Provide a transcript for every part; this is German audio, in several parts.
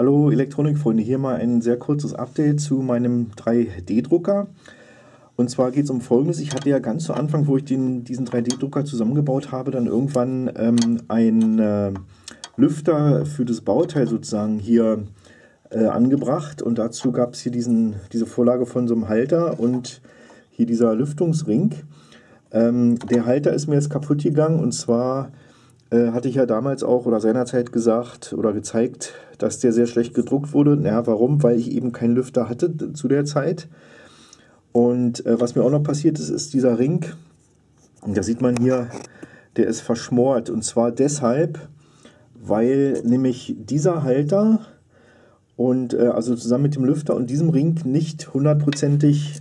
Hallo Elektronikfreunde, hier mal ein sehr kurzes Update zu meinem 3D-Drucker. Und zwar geht es um folgendes, ich hatte ja ganz zu Anfang, wo ich den, diesen 3D-Drucker zusammengebaut habe, dann irgendwann ähm, einen äh, Lüfter für das Bauteil sozusagen hier äh, angebracht. Und dazu gab es hier diesen, diese Vorlage von so einem Halter und hier dieser Lüftungsring. Ähm, der Halter ist mir jetzt kaputt gegangen und zwar äh, hatte ich ja damals auch oder seinerzeit gesagt oder gezeigt, dass der sehr schlecht gedruckt wurde. Naja, warum? Weil ich eben keinen Lüfter hatte zu der Zeit. Und äh, was mir auch noch passiert ist, ist dieser Ring. Und da sieht man hier, der ist verschmort. Und zwar deshalb, weil nämlich dieser Halter und äh, also zusammen mit dem Lüfter und diesem Ring nicht hundertprozentig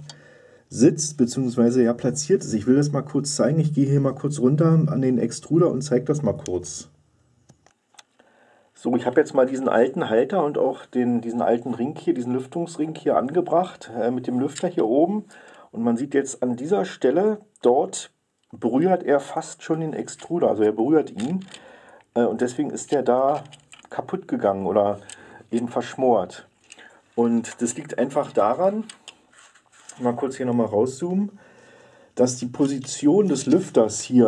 sitzt bzw. ja platziert ist. Ich will das mal kurz zeigen. Ich gehe hier mal kurz runter an den Extruder und zeige das mal kurz. So, ich habe jetzt mal diesen alten Halter und auch den, diesen alten Ring hier, diesen Lüftungsring hier angebracht äh, mit dem Lüfter hier oben. Und man sieht jetzt an dieser Stelle, dort berührt er fast schon den Extruder, also er berührt ihn. Äh, und deswegen ist der da kaputt gegangen oder eben verschmort. Und das liegt einfach daran, mal kurz hier nochmal rauszoomen, dass die Position des Lüfters hier,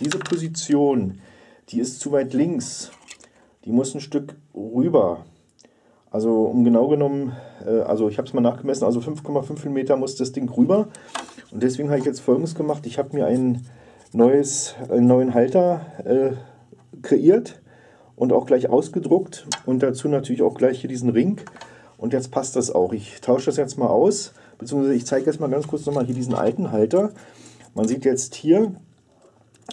diese Position, die ist zu weit links. Die muss ein Stück rüber. Also um genau genommen, äh, also ich habe es mal nachgemessen, also 5,5 mm muss das Ding rüber. Und deswegen habe ich jetzt folgendes gemacht. Ich habe mir ein neues, einen neuen Halter äh, kreiert und auch gleich ausgedruckt. Und dazu natürlich auch gleich hier diesen Ring. Und jetzt passt das auch. Ich tausche das jetzt mal aus beziehungsweise ich zeige jetzt mal ganz kurz nochmal hier diesen alten Halter. Man sieht jetzt hier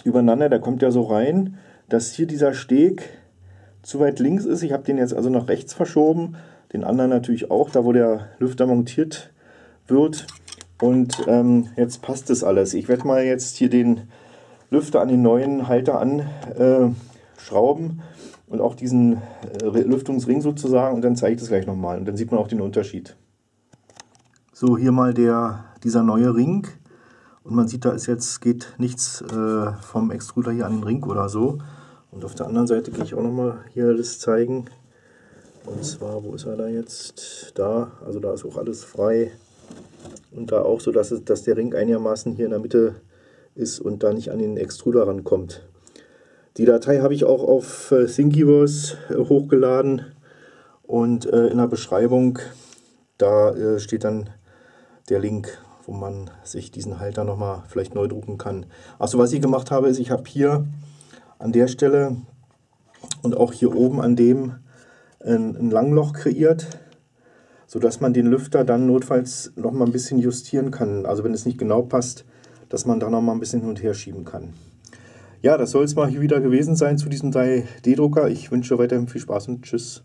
übereinander, der kommt ja so rein, dass hier dieser Steg zu weit links ist. Ich habe den jetzt also nach rechts verschoben, den anderen natürlich auch, da wo der Lüfter montiert wird. Und ähm, jetzt passt das alles. Ich werde mal jetzt hier den Lüfter an den neuen Halter anschrauben äh, und auch diesen äh, Lüftungsring sozusagen und dann zeige ich das gleich nochmal und dann sieht man auch den Unterschied. So, hier mal der, dieser neue Ring. Und man sieht, da ist jetzt, geht nichts äh, vom Extruder hier an den Ring oder so. Und auf der anderen Seite gehe ich auch nochmal hier das zeigen. Und zwar, wo ist er da jetzt? Da, also da ist auch alles frei. Und da auch so, dass, es, dass der Ring einigermaßen hier in der Mitte ist und da nicht an den Extruder rankommt. Die Datei habe ich auch auf äh, Thingiverse äh, hochgeladen und äh, in der Beschreibung, da äh, steht dann der Link, wo man sich diesen Halter nochmal vielleicht neu drucken kann. Achso, was ich gemacht habe, ist, ich habe hier an der Stelle und auch hier oben an dem ein, ein Langloch kreiert, sodass man den Lüfter dann notfalls nochmal ein bisschen justieren kann. Also wenn es nicht genau passt, dass man da nochmal ein bisschen hin und her schieben kann. Ja, das soll es mal hier wieder gewesen sein zu diesem 3D-Drucker. Ich wünsche weiterhin viel Spaß und Tschüss.